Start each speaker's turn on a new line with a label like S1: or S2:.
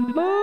S1: the.